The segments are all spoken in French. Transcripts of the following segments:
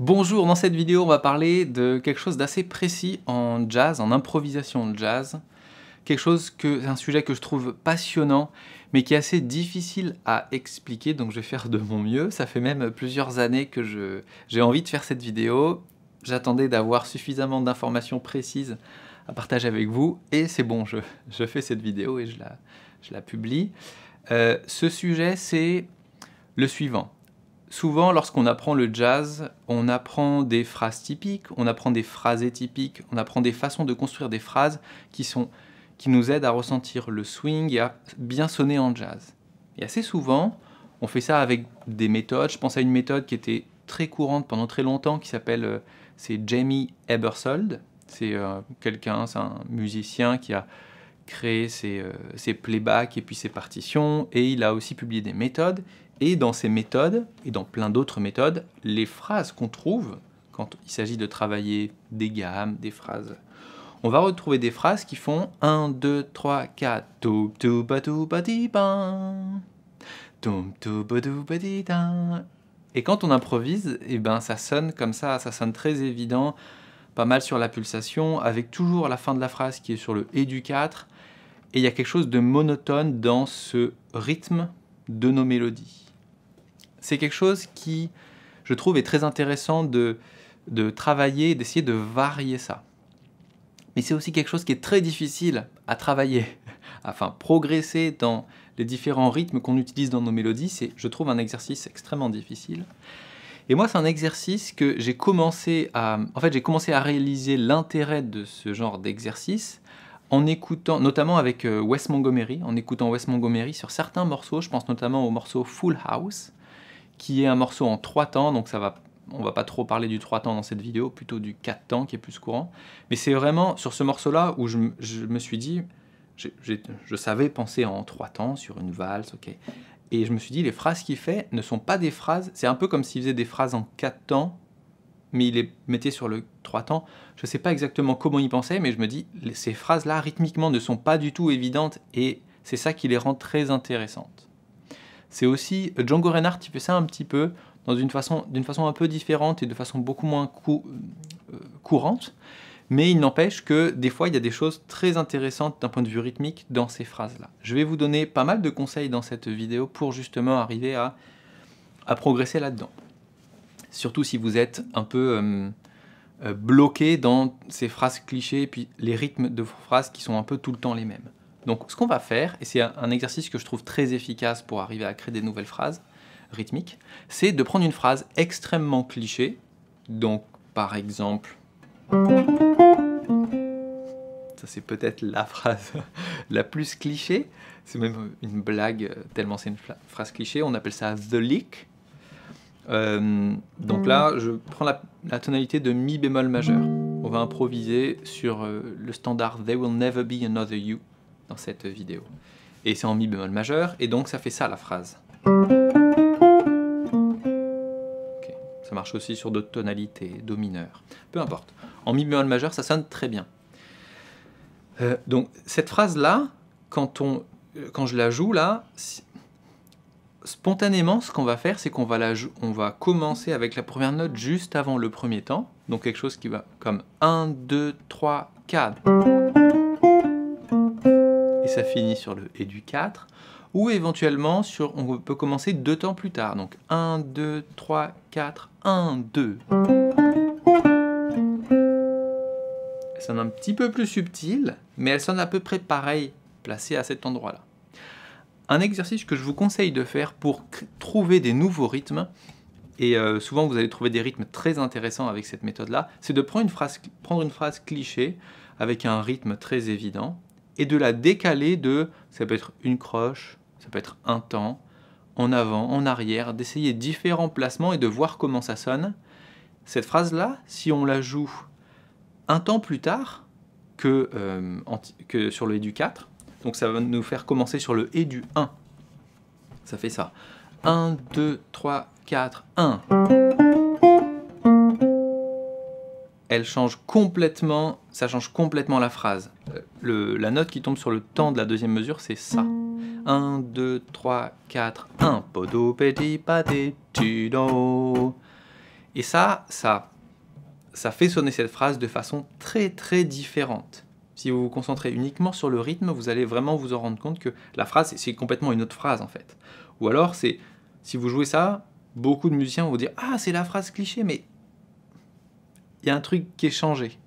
Bonjour, dans cette vidéo on va parler de quelque chose d'assez précis en jazz, en improvisation de jazz. Quelque chose que, un sujet que je trouve passionnant, mais qui est assez difficile à expliquer, donc je vais faire de mon mieux. Ça fait même plusieurs années que j'ai envie de faire cette vidéo. J'attendais d'avoir suffisamment d'informations précises à partager avec vous, et c'est bon, je, je, fais cette vidéo et je la, je la publie. Euh, ce sujet, c'est le suivant souvent, lorsqu'on apprend le jazz, on apprend des phrases typiques, on apprend des phrases typiques, on apprend des façons de construire des phrases qui, sont, qui nous aident à ressentir le swing et à bien sonner en jazz. Et assez souvent, on fait ça avec des méthodes. Je pense à une méthode qui était très courante pendant très longtemps, qui s'appelle, euh, c'est Jamie Ebersold. C'est euh, quelqu'un, c'est un musicien qui a créé ses, euh, ses playbacks et puis ses partitions, et il a aussi publié des méthodes. Et dans ces méthodes, et dans plein d'autres méthodes, les phrases qu'on trouve, quand il s'agit de travailler des gammes, des phrases, on va retrouver des phrases qui font 1, 2, 3, 4, et quand on improvise, et eh ben ça sonne comme ça, ça sonne très évident, pas mal sur la pulsation, avec toujours la fin de la phrase qui est sur le et du 4, et il y a quelque chose de monotone dans ce rythme de nos mélodies c'est quelque chose qui, je trouve, est très intéressant de, travailler, d'essayer de varier ça. Mais c'est aussi quelque chose qui est très difficile à travailler, enfin progresser dans les différents rythmes qu'on utilise dans nos mélodies, c'est, je trouve, un exercice extrêmement difficile. Et moi, c'est un exercice que j'ai commencé à, en fait, j'ai commencé à réaliser l'intérêt de ce genre d'exercice en écoutant, notamment avec euh, Wes Montgomery, en écoutant Wes Montgomery sur certains morceaux. Je pense notamment au morceau Full House, qui est un morceau en trois temps, donc ça va, on va pas trop parler du trois temps dans cette vidéo, plutôt du quatre temps qui est plus courant. Mais c'est vraiment sur ce morceau-là où je, me suis dit, je savais penser en trois temps sur une valse, ok. Et je me suis dit, les phrases qu'il fait ne sont pas des phrases, c'est un peu comme s'il faisait des phrases en quatre temps, mais il les mettait sur le trois temps. Je ne sais pas exactement comment il pensait, mais je me dis, ces phrases-là, rythmiquement, ne sont pas du tout évidentes, et c'est ça qui les rend très intéressantes c'est aussi Django Reinhardt qui fait ça un petit peu d'une façon, façon un peu différente et de façon beaucoup moins euh, courante. Mais il n'empêche que des fois, il y a des choses très intéressantes d'un point de vue rythmique dans ces phrases-là. Je vais vous donner pas mal de conseils dans cette vidéo pour justement arriver à, progresser là-dedans. Surtout si vous êtes un peu euh, euh, bloqué dans ces phrases clichés et puis les rythmes de phrases qui sont un peu tout le temps les mêmes. Donc ce qu'on va faire, et c'est un exercice que je trouve très efficace pour arriver à créer des nouvelles phrases rythmiques, c'est de prendre une phrase extrêmement cliché, donc par exemple... Ça c'est peut-être la phrase la plus cliché, c'est même une blague tellement c'est une phrase cliché, on appelle ça the lick. Euh, donc là, je prends la, tonalité de mi bémol majeur. On va improviser sur euh, le standard There will never be another you dans cette vidéo. Et c'est en mi bémol majeur, et donc ça fait ça la phrase. Ça marche aussi sur d'autres tonalités, do mineur. Peu importe. En mi bémol majeur, ça sonne très bien. Euh, donc cette phrase-là, quand, on, euh, quand je la joue là, spontanément, ce qu'on va faire, c'est qu'on va, la va commencer avec la première note juste avant le premier temps. Donc quelque chose qui va comme 1, 2, 3, 4 ça finit sur le et du 4, ou éventuellement sur, on peut commencer deux temps plus tard, donc 1, 2, 3, 4, 1, 2. Elle sonne un petit peu plus subtile, mais elle sonne à peu près pareil, placée à cet endroit-là. Un exercice que je vous conseille de faire pour trouver des nouveaux rythmes, et euh, souvent vous allez trouver des rythmes très intéressants avec cette méthode-là, c'est de prendre une, phrase, prendre une phrase cliché avec un rythme très évident, et de la décaler de, ça peut être une croche, ça peut être un temps, en avant, en arrière, d'essayer différents placements et de voir comment ça sonne. Cette phrase-là, si on la joue un temps plus tard que, euh, sur le et du 4, donc ça va nous faire commencer sur le et du 1. Ça fait ça. 1, 2, 3, 4, 1 elle change complètement, ça change complètement la phrase. Euh, la note qui tombe sur le temps de la deuxième mesure, c'est ça. 1, 2, 3, 4, 1. Podo, petit, pâté, do. Et ça, ça, ça fait sonner cette phrase de façon très très différente. Si vous vous concentrez uniquement sur le rythme, vous allez vraiment vous en rendre compte que la phrase, c'est complètement une autre phrase en fait. Ou alors, c'est si vous jouez ça, beaucoup de musiciens vont vous dire Ah, c'est la phrase cliché, mais il y a un truc qui est changé.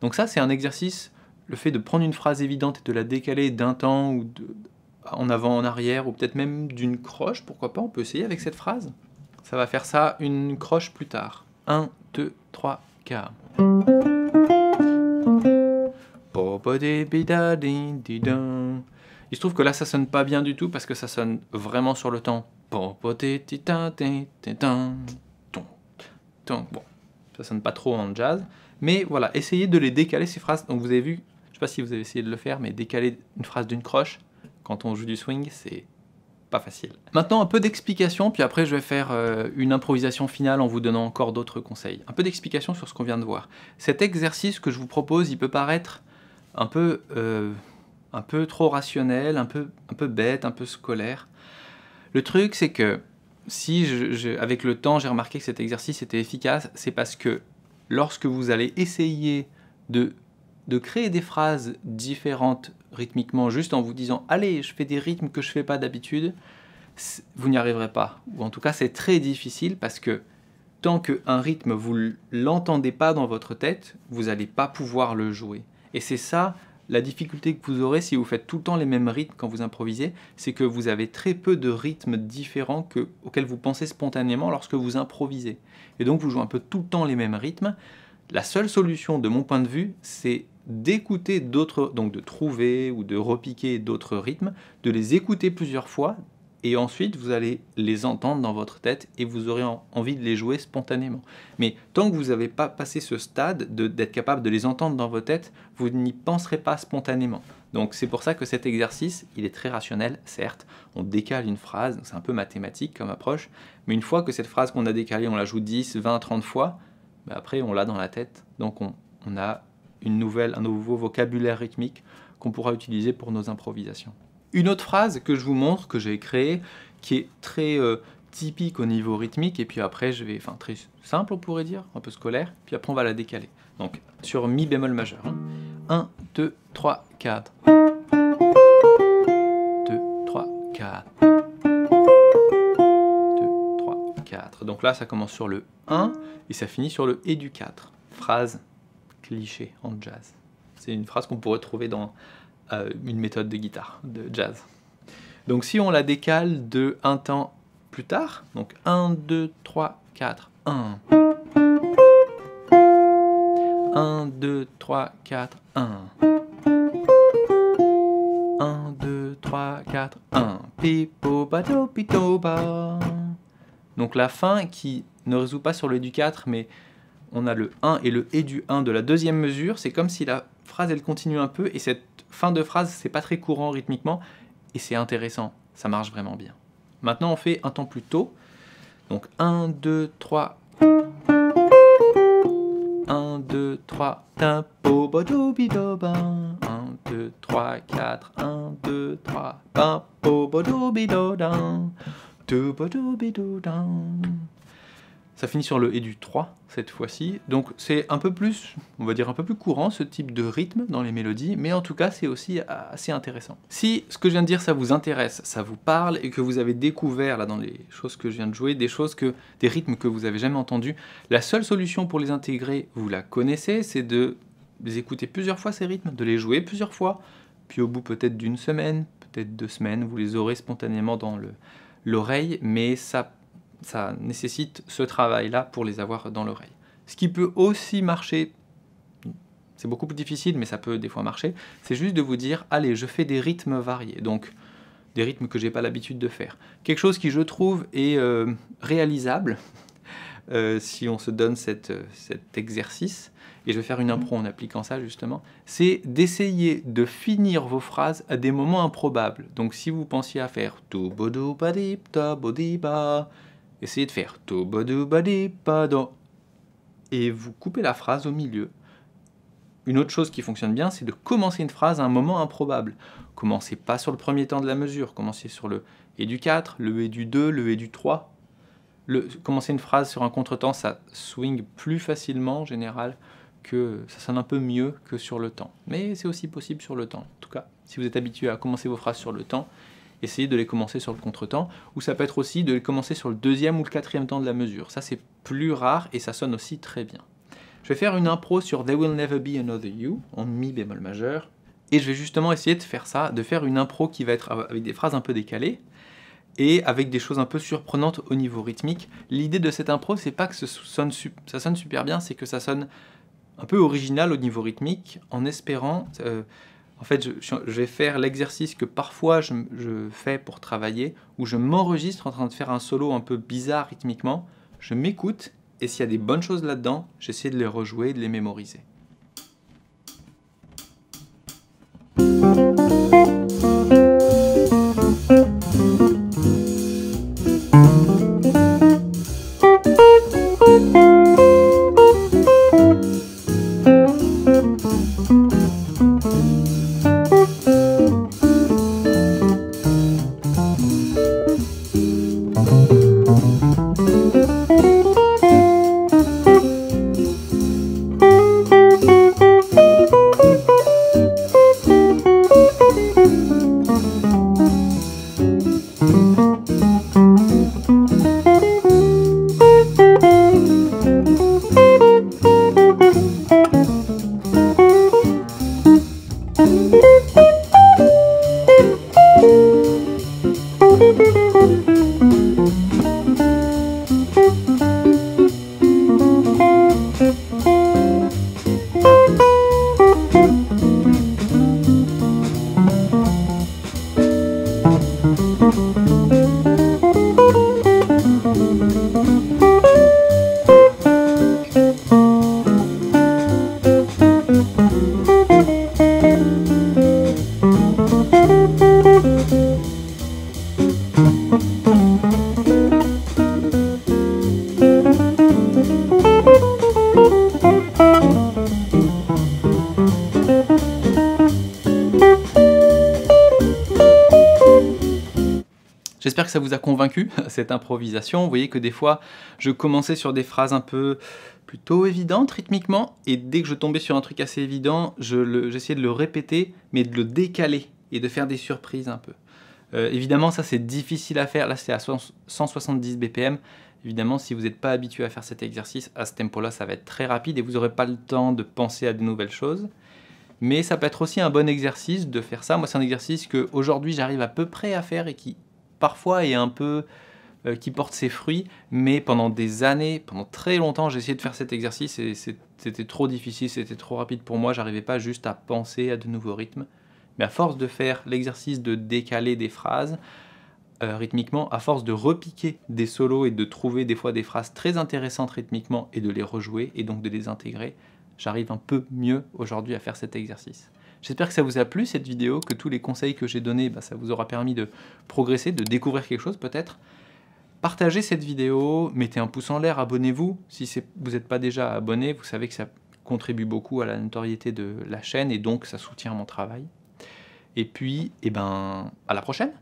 Donc, ça, c'est un exercice, le fait de prendre une phrase évidente et de la décaler d'un temps ou en avant, en arrière, ou peut-être même d'une croche, pourquoi pas, on peut essayer avec cette phrase. Ça va faire ça une croche plus tard. 1, 2, 3, 4. Il se trouve que là, ça sonne pas bien du tout parce que ça sonne vraiment sur le temps. Bon, ça sonne pas trop en jazz. Mais voilà, essayez de les décaler ces phrases. Donc vous avez vu, je sais pas si vous avez essayé de le faire, mais décaler une phrase d'une croche quand on joue du swing, c'est pas facile. Maintenant, un peu d'explication, puis après je vais faire euh, une improvisation finale en vous donnant encore d'autres conseils. Un peu d'explication sur ce qu'on vient de voir. Cet exercice que je vous propose, il peut paraître un peu, euh, un peu trop rationnel, un peu, un peu bête, un peu scolaire. Le truc, c'est que si, avec le temps, j'ai remarqué que cet exercice était efficace, c'est parce que lorsque vous allez essayer de, de créer des phrases différentes rythmiquement, juste en vous disant allez, je fais des rythmes que je fais pas d'habitude, vous n'y arriverez pas. Ou en tout cas, c'est très difficile parce que tant qu'un rythme, vous l'entendez pas dans votre tête, vous n'allez pas pouvoir le jouer. Et c'est ça la difficulté que vous aurez si vous faites tout le temps les mêmes rythmes quand vous improvisez, c'est que vous avez très peu de rythmes différents que, auxquels vous pensez spontanément lorsque vous improvisez. Et donc vous jouez un peu tout le temps les mêmes rythmes. La seule solution de mon point de vue, c'est d'écouter d'autres, donc de trouver ou de repiquer d'autres rythmes, de les écouter plusieurs fois, et ensuite vous allez les entendre dans votre tête et vous aurez envie de les jouer spontanément. Mais tant que vous n'avez pas passé ce stade d'être capable de les entendre dans votre tête, vous n'y penserez pas spontanément. Donc c'est pour ça que cet exercice, il est très rationnel, certes, on décale une phrase, c'est un peu mathématique comme approche, mais une fois que cette phrase qu'on a décalée, on la joue 10, 20, 30 fois, bah après on l'a dans la tête, donc on, on a une nouvelle, un nouveau vocabulaire rythmique qu'on pourra utiliser pour nos improvisations. Une autre phrase que je vous montre, que j'ai créée, qui est très euh, typique au niveau rythmique, et puis après je vais, enfin très simple on pourrait dire, un peu scolaire, puis après on va la décaler. Donc sur Mi bémol majeur. 1, 2, 3, 4. 2, 3, 4. 2, 3, 4. Donc là ça commence sur le 1 et ça finit sur le Et du 4. Phrase cliché en jazz. C'est une phrase qu'on pourrait trouver dans euh, une méthode de guitare, de jazz. Donc si on la décale de un temps plus tard, donc 1, 2, 3, 4, 1. 1, 2, 3, 4, 1. 1, 2, 3, 4, 1. Pipo, bato, pito, ba. Donc la fin qui ne résout pas sur le du 4, mais on a le 1 et le et du 1 de la deuxième mesure. C'est comme si la phrase elle continue un peu et cette fin de phrase c'est pas très courant rythmiquement et c'est intéressant, ça marche vraiment bien. Maintenant on fait un temps plus tôt. Donc 1, 2, 3. 1, 2, 3. Tempo, 1, 2, 3, 4. 1, 2, 3. Tempo, ça finit sur le et du 3 cette fois-ci. Donc c'est un peu plus, on va dire un peu plus courant ce type de rythme dans les mélodies, mais en tout cas c'est aussi assez intéressant. Si ce que je viens de dire ça vous intéresse, ça vous parle et que vous avez découvert là dans les choses que je viens de jouer, des choses que des rythmes que vous avez jamais entendus, la seule solution pour les intégrer, vous la connaissez, c'est de les écouter plusieurs fois ces rythmes, de les jouer plusieurs fois, puis au bout peut-être d'une semaine, peut-être deux semaines, vous les aurez spontanément dans l'oreille, mais ça ça nécessite ce travail-là pour les avoir dans l'oreille. Ce qui peut aussi marcher, c'est beaucoup plus difficile, mais ça peut des fois marcher, c'est juste de vous dire, allez, je fais des rythmes variés, donc des rythmes que j'ai pas l'habitude de faire. Quelque chose qui, je trouve, est euh, réalisable, euh, si on se donne cet exercice, et je vais faire une impro en appliquant ça justement, c'est d'essayer de finir vos phrases à des moments improbables. Donc si vous pensiez à faire tout essayez de faire et vous coupez la phrase au milieu. Une autre chose qui fonctionne bien, c'est de commencer une phrase à un moment improbable. Commencez pas sur le premier temps de la mesure, commencez sur le et du 4, le et du 2, le et du 3. le, commencer une phrase sur un contretemps, ça swing plus facilement en général que ça sonne un peu mieux que sur le temps. Mais c'est aussi possible sur le temps. En tout cas, si vous êtes habitué à commencer vos phrases sur le temps, essayez de les commencer sur le contretemps. Ou ça peut être aussi de les commencer sur le deuxième ou le quatrième temps de la mesure. Ça, c'est plus rare et ça sonne aussi très bien. Je vais faire une impro sur There Will Never Be Another You en mi bémol majeur. Et je vais justement essayer de faire ça, de faire une impro qui va être avec des phrases un peu décalées et avec des choses un peu surprenantes au niveau rythmique. L'idée de cette impro, c'est pas que ça sonne, ça sonne super bien, c'est que ça sonne un peu original au niveau rythmique, en espérant. Euh, en fait, je, vais faire l'exercice que parfois je, je, fais pour travailler, où je m'enregistre en train de faire un solo un peu bizarre rythmiquement. Je m'écoute, et s'il y a des bonnes choses là-dedans, j'essaie de les rejouer, de les mémoriser. J'espère que ça vous a convaincu, cette improvisation. Vous voyez que des fois, je commençais sur des phrases un peu plutôt évidentes rythmiquement, et dès que je tombais sur un truc assez évident, j'essayais de le répéter, mais de le décaler et de faire des surprises un peu. Euh, évidemment, ça c'est difficile à faire. Là, c'est à 170 BPM. Évidemment, si vous n'êtes pas habitué à faire cet exercice, à ce tempo-là, ça va être très rapide et vous n'aurez pas le temps de penser à de nouvelles choses. Mais ça peut être aussi un bon exercice de faire ça. Moi, c'est un exercice que aujourd'hui j'arrive à peu près à faire et qui parfois est un peu euh, qui porte ses fruits, mais pendant des années, pendant très longtemps, j'ai essayé de faire cet exercice et c'était trop difficile, c'était trop rapide pour moi, j'arrivais pas juste à penser à de nouveaux rythmes. Mais à force de faire l'exercice de décaler des phrases, euh, rythmiquement, à force de repiquer des solos et de trouver des fois des phrases très intéressantes rythmiquement et de les rejouer et donc de les intégrer, j'arrive un peu mieux aujourd'hui à faire cet exercice. J'espère que ça vous a plu cette vidéo, que tous les conseils que j'ai donnés, bah, ça vous aura permis de progresser, de découvrir quelque chose peut-être. Partagez cette vidéo, mettez un pouce en l'air, abonnez-vous. Si vous n'êtes pas déjà abonné, vous savez que ça contribue beaucoup à la notoriété de la chaîne et donc ça soutient mon travail. Et puis, eh ben, à la prochaine